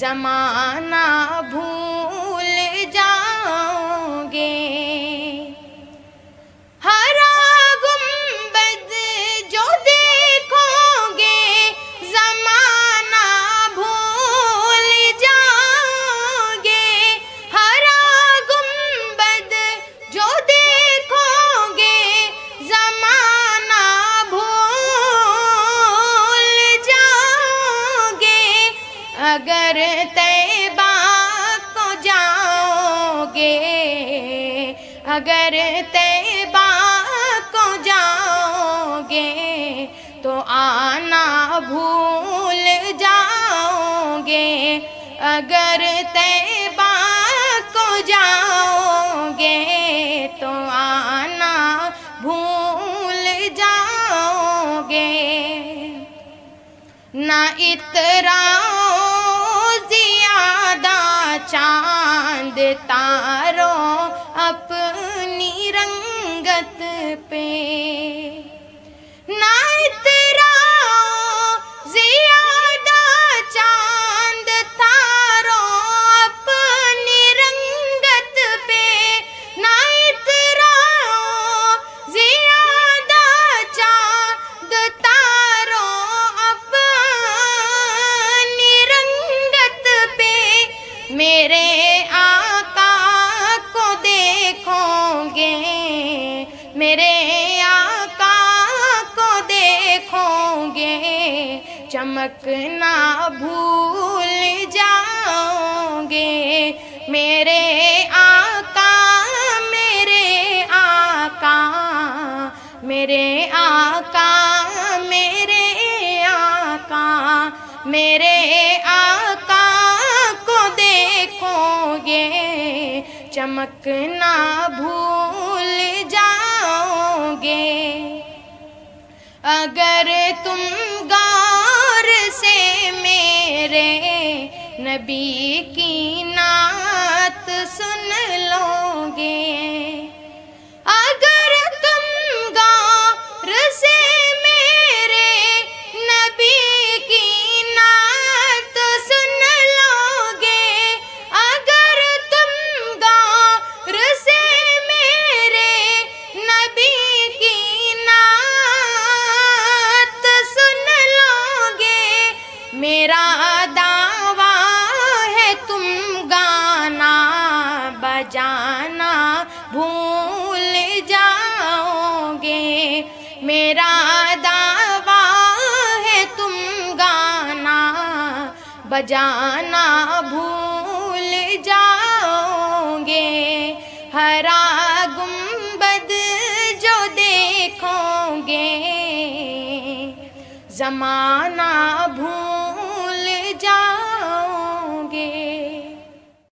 जमाना भू अगर तैबा को जाओगे, अगर तैबा को जाओगे तो आना भूल जाओगे। अगर तैबा को जाओगे तो आना भूल जाओगे। ना इतराओ ज़्यादा चाँद तारों अपनी रंगत पे। मेरे आका को देखोगे, मेरे आका को देखोगे, चमकना भूल जाओगे। मेरे आका मेरे आका मेरे आका मेरे आका, मेरे चमकना भूल जाओगे। अगर तुम गौर से मेरे नबी की नात सुन लोगे। मेरा दावा है तुम गाना, बजाना भूल जाओगे। हरा गुंबद जो देखोगे, जमाना भूल जा